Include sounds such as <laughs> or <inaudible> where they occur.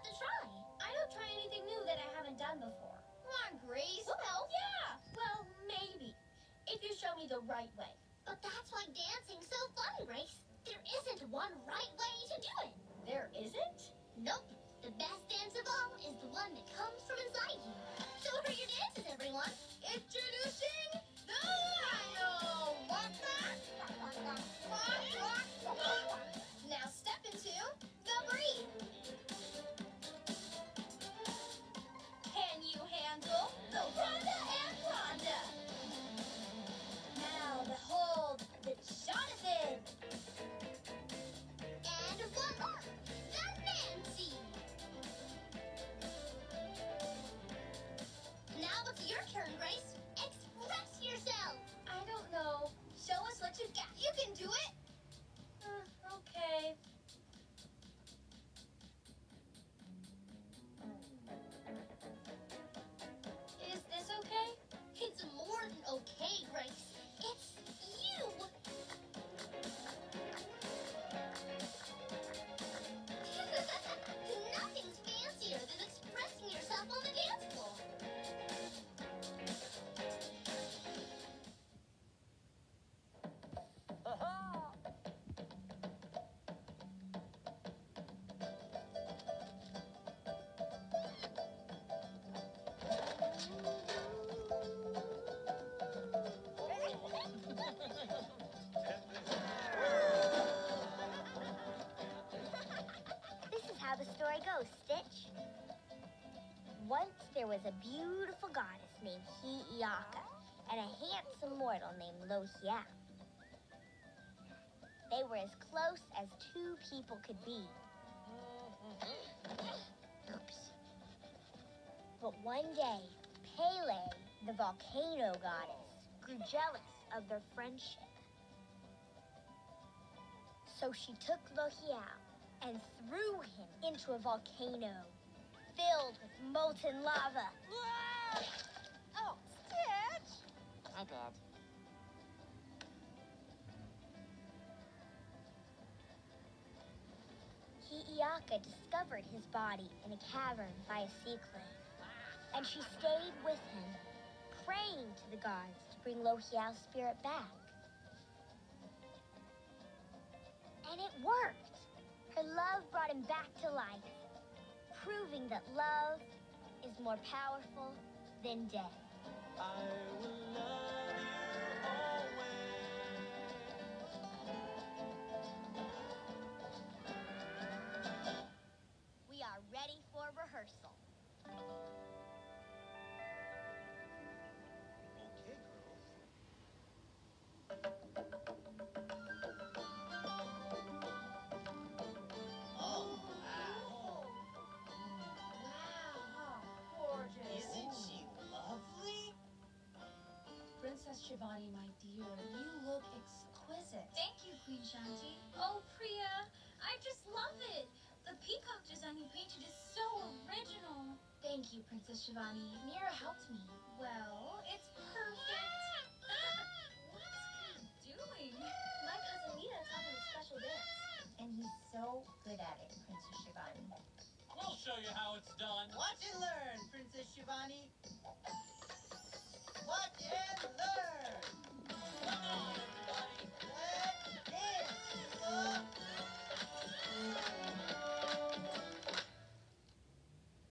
have to try. I don't try anything new that I haven't done before. Come on, Grace. We'll. Yeah. Well, maybe. If you show me the right way. But that's how the story goes, Stitch. Once there was a beautiful goddess named Hi'iaka and a handsome mortal named Lohiau. They were as close as two people could be. Oops. But one day, Pele, the volcano goddess, grew jealous of their friendship. So she took Lohiau and threw him into a volcano filled with molten lava. Oh, Stitch. My bad. Hi'iaka discovered his body in a cavern by a sea cliff, and she stayed with him, praying to the gods to bring Lohiau's spirit back. And it worked. Love brought him back to life, proving that love is more powerful than death. Shivani, my dear, you look exquisite. Thank you, Queen Shanti. Oh, Priya, I just love it. The peacock design you painted is so original. Thank you, Princess Shivani. Mira helped me. Well, it's perfect. <laughs> What's he doing? My cousin Mira taught him a special dance. And he's so good at it, Princess Shivani. We'll show you how it's done. Watch and learn, Princess Shivani. Watch and learn.